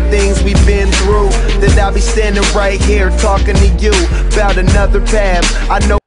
good things we've been through. That I'll be standing right here talking to you about another path. I know